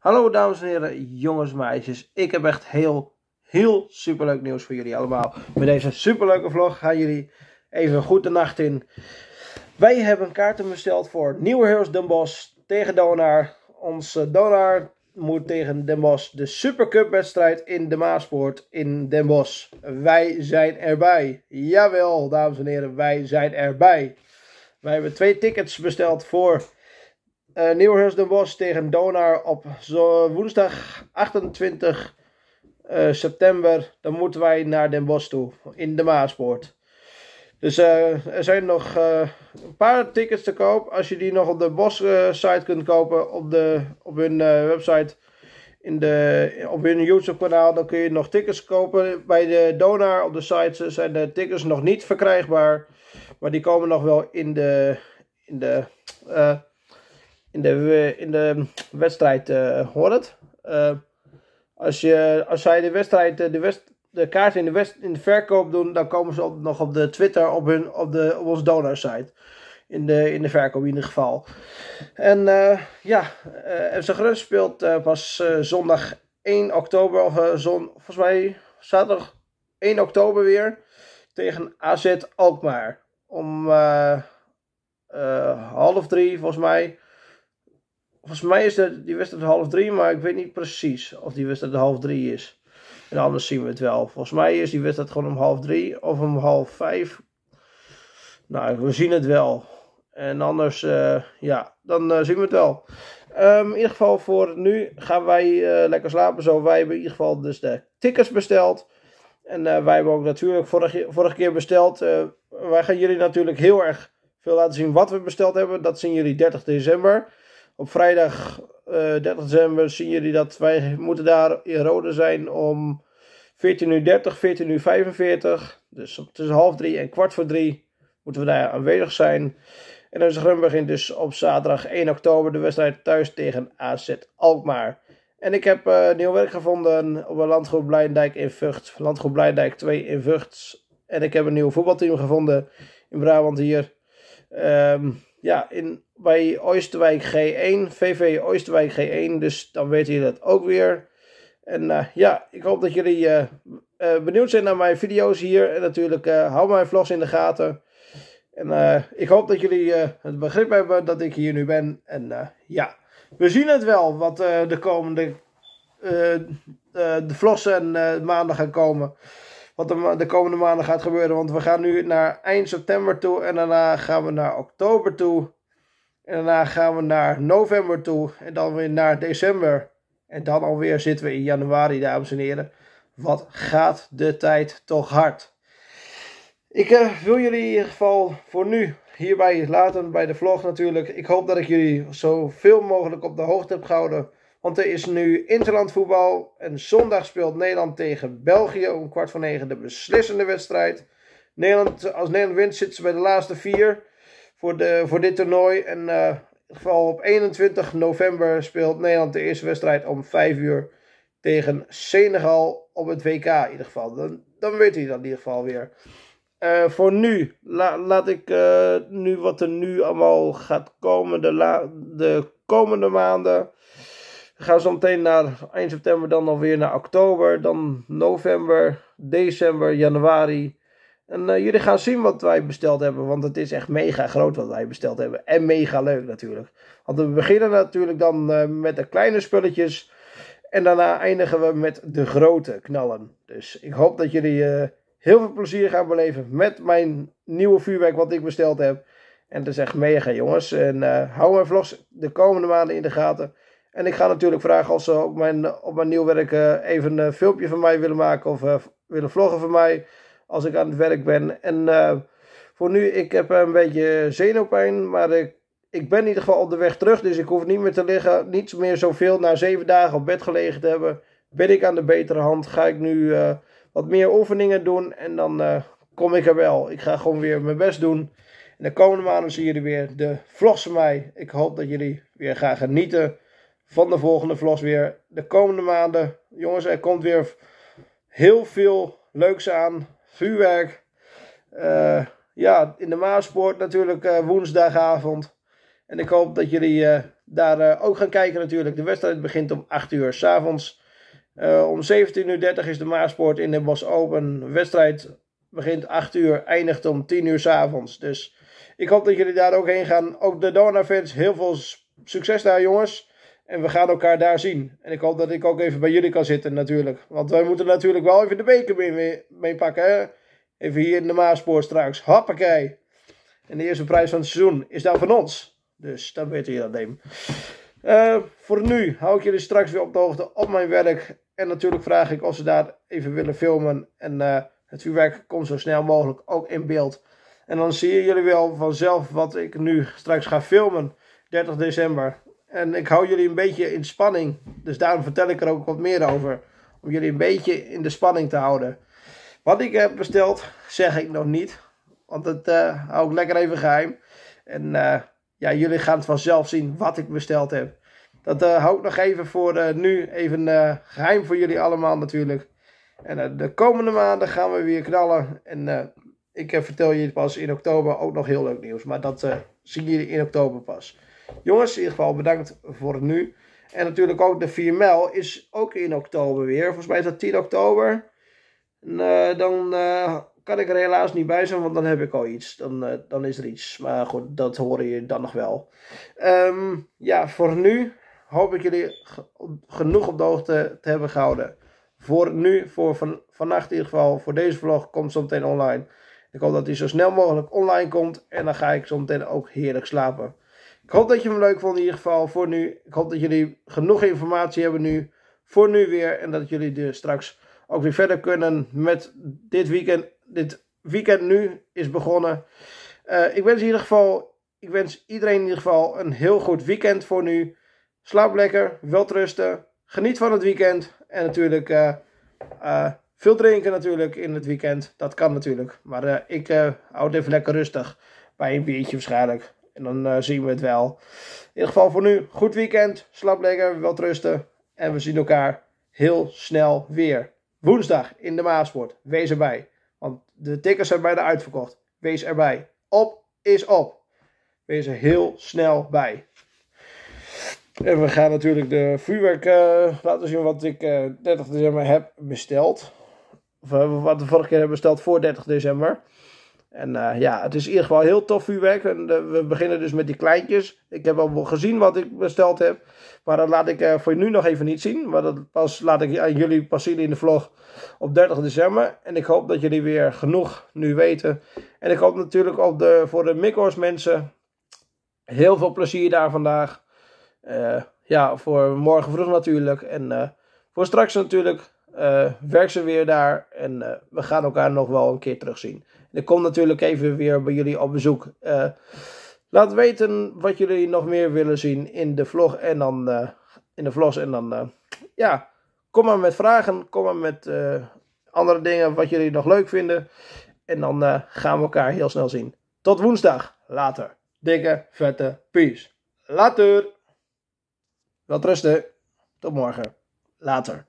Hallo dames en heren, jongens en meisjes. Ik heb echt heel, heel superleuk nieuws voor jullie allemaal. Met deze superleuke vlog gaan jullie even goed de nacht in. Wij hebben kaarten besteld voor Nieuwe Heroes Den Bosch tegen Donar. Onze Donar moet tegen Den Bosch de Supercup wedstrijd in de Maaspoort in Den Bosch. Wij zijn erbij. Jawel, dames en heren, wij zijn erbij. Wij hebben twee tickets besteld voor uh, Den Bosch tegen Donar op woensdag 28 uh, eh, september. Dan moeten wij naar Den Bosch toe in de Maaspoort. Dus uh, er zijn nog een paar tickets te koop. Als je die nog op de Bos site kunt kopen, op, de, op hun website, in de, op hun YouTube kanaal, dan kun je nog tickets kopen. Bij de Donar op de site zijn de tickets nog niet verkrijgbaar. Maar die komen nog wel in de, in de in de, in de wedstrijd uh, hoort. Uh, als, je, als zij de wedstrijd, eh, de, de kaart in de, in de verkoop doen, dan komen ze nog op de Twitter op, hun, op, de, op onze donorsite. In de, in de verkoop in ieder geval. En ja, FC Groningen speelt pas zondag 1 oktober, of volgens mij zaterdag 1 oktober weer. Tegen AZ Alkmaar. Om half drie volgens mij. Volgens mij is dat, die wedstrijd half drie, maar ik weet niet precies of die wedstrijd half drie is. En anders zien we het wel. Volgens mij is die wedstrijd gewoon om half drie of om half vijf. Nou, we zien het wel. En anders, uh, ja, dan uh, zien we het wel. Um, in ieder geval voor nu gaan wij uh, lekker slapen. Zo, wij hebben in ieder geval dus de tickets besteld. En wij hebben ook natuurlijk vorige keer besteld. wij gaan jullie natuurlijk heel erg veel laten zien wat we besteld hebben. Dat zien jullie 30 december. Op vrijdag uh, eh, 30 december zien jullie dat wij moeten daar in Rode zijn om 14.30 uur, 14.45 uur. 45. Dus tussen half drie en kwart voor drie moeten we daar aanwezig zijn. En dan Grum begint dus op zaterdag 1 oktober de wedstrijd thuis tegen AZ Alkmaar. En ik heb uh, nieuw werk gevonden op een landgroep Blijndijk in Vught. Landgroep Blijndijk 2 in Vught. En ik heb een nieuw voetbalteam gevonden in Brabant hier. Um, ja, in, bij Oosterwijk G1, VV Oosterwijk G1. Dus dan weten jullie dat ook weer. En uh, ja, ik hoop dat jullie uh, uh, benieuwd zijn naar mijn video's hier. En natuurlijk hou mijn vlogs in de gaten. En ik hoop dat jullie het begrip hebben dat ik hier nu ben. En ja, we zien het wel wat de komende de vlogs en maanden gaan komen wat de, de komende maanden gaat gebeuren. Want we gaan nu naar eind september toe en daarna gaan we naar oktober toe. En daarna gaan we naar november toe en dan weer naar december. En dan alweer zitten we in januari, dames en heren. Wat gaat de tijd toch hard. Ik uh, wil jullie in ieder geval voor nu hierbij laten bij de vlog natuurlijk. Ik hoop dat ik jullie zoveel mogelijk op de hoogte heb gehouden want er is nu interlandvoetbal. En zondag speelt Nederland tegen België om kwart voor negen de beslissende wedstrijd. Nederland, als Nederland wint zitten ze bij de laatste vier voor, de, voor dit toernooi. En uh, in geval op 21 november speelt Nederland de eerste wedstrijd om 5 uur tegen Senegal op het WK in ieder geval. Dan, dan weet hij dat in ieder geval weer. Uh, voor nu, laat ik uh, nu wat er nu allemaal gaat komen de, de komende maanden. We gaan zo meteen naar eind september, dan alweer naar oktober, dan november, december, januari. En uh, jullie gaan zien wat wij besteld hebben, want het is echt mega groot wat wij besteld hebben. En mega leuk natuurlijk. Want we beginnen natuurlijk dan uh, met de kleine spulletjes. En daarna eindigen we met de grote knallen. Dus ik hoop dat jullie uh, heel veel plezier gaan beleven met mijn nieuwe vuurwerk wat ik besteld heb. En het is echt mega jongens. En hou mijn vlogs de komende maanden in de gaten. En ik ga natuurlijk vragen als ze op mijn, op mijn nieuw werk uh, even een filmpje van mij willen maken of uh, willen vloggen van mij als ik aan het werk ben. En uh, voor nu, ik heb een beetje zenuwpijn, maar ik, ik ben in ieder geval op de weg terug. Dus ik hoef niet meer te liggen, niet meer zoveel. Na zeven dagen op bed gelegen te hebben, ben ik aan de betere hand. Ga ik nu wat meer oefeningen doen en dan kom ik er wel. Ik ga gewoon weer mijn best doen. En de komende maanden zien jullie weer de vlogs van mij. Ik hoop dat jullie weer gaan genieten van de volgende vlogs weer de komende maanden. Jongens, er komt weer heel veel leuks aan. Vuurwerk. Uh, ja, in de Maaspoort natuurlijk uh, woensdagavond. En ik hoop dat jullie daar ook gaan kijken natuurlijk. De wedstrijd begint om 8 uur s'avonds. Om 17.30 uur is de Maaspoort in de Bos Open. De wedstrijd begint 8 uur, eindigt om 10 uur s'avonds. Dus ik hoop dat jullie daar ook heen gaan. Ook de Dona-fans, heel veel succes daar jongens. En we gaan elkaar daar zien. En ik hoop dat ik ook even bij jullie kan zitten natuurlijk. Want wij moeten natuurlijk wel even de beker mee, mee pakken. Hè? Even hier in de Maaspoort straks. Hoppakee. En de eerste prijs van het seizoen is dan van ons. Dus dan weten jullie dat neem. Uh, voor nu hou ik jullie straks weer op de hoogte op mijn werk. En natuurlijk vraag ik of ze daar even willen filmen. En uh, het vuurwerk komt zo snel mogelijk ook in beeld. En dan zien jullie wel vanzelf wat ik nu straks ga filmen. 30 december. En ik hou jullie een beetje in spanning. Dus daarom vertel ik er ook wat meer over. Om jullie een beetje in de spanning te houden. Wat ik heb besteld, zeg ik nog niet. Want dat uh, hou ik lekker even geheim. En uh, ja, jullie gaan het vanzelf zien wat ik besteld heb. Dat uh, hou ik nog even voor nu. Even geheim voor jullie allemaal natuurlijk. En de komende maanden gaan we weer knallen. En ik vertel je pas in oktober ook nog heel leuk nieuws. Maar dat zien jullie in oktober pas. Jongens, in ieder geval bedankt voor nu. En natuurlijk ook de 4 mijl is ook in oktober weer. Volgens mij is dat 10 oktober. En, dan kan ik er helaas niet bij zijn, want dan heb ik al iets. Dan, uh, dan is er iets. Maar goed, dat horen je dan nog wel. Um, ja, voor nu hoop ik jullie genoeg op de hoogte te hebben gehouden. Voor nu, voor van, vannacht in ieder geval, voor deze vlog komt zo meteen online. Ik hoop dat hij zo snel mogelijk online komt. En dan ga ik zo meteen ook heerlijk slapen. Ik hoop dat je hem leuk vond in ieder geval voor nu. Ik hoop dat jullie genoeg informatie hebben nu. Voor nu weer. En dat jullie er straks ook weer verder kunnen met dit weekend dit weekend nu is begonnen. Uh, ik wens in ieder geval, ik wens iedereen in ieder geval een heel goed weekend voor nu. Slaap lekker, welterusten, geniet van het weekend en natuurlijk uh, uh, veel drinken natuurlijk in het weekend. Dat kan natuurlijk, maar ik hou het even lekker rustig bij een biertje waarschijnlijk. En dan zien we het wel. In ieder geval voor nu, goed weekend, slaap lekker, welterusten en we zien elkaar heel snel weer. Woensdag in de Maasport. Wees erbij. Want de tickets zijn bijna uitverkocht. Wees erbij. Op is op. Wees er heel snel bij. En we gaan natuurlijk de vuurwerk uh, laten zien wat ik uh, eh, 30 december heb besteld. Of wat we vorige keer hebben besteld voor 30 december. En uh, ja, het is in ieder geval heel tof vuurwerk. En uh, we beginnen dus met die kleintjes. Ik heb al gezien wat ik besteld heb. Maar dat laat ik uh, voor nu nog even niet zien. Maar dat pas laat ik aan jullie pas zien in de vlog op 30 december. En ik hoop dat jullie weer genoeg nu weten. En ik hoop natuurlijk ook de, voor de Mikkos mensen heel veel plezier daar vandaag. ja, voor morgen vroeg natuurlijk. En voor straks natuurlijk werk ze weer daar. En we gaan elkaar nog wel een keer terugzien. Ik kom natuurlijk even weer bij jullie op bezoek. Uh, laat weten wat jullie nog meer willen zien in de vlog en dan uh, in de vlogs. En dan, uh, ja, kom maar met vragen. Kom maar met andere dingen wat jullie nog leuk vinden. En dan gaan we elkaar heel snel zien. Tot woensdag. Later. Dikke, vette peace. Later. Wel rusten. Tot morgen. Later.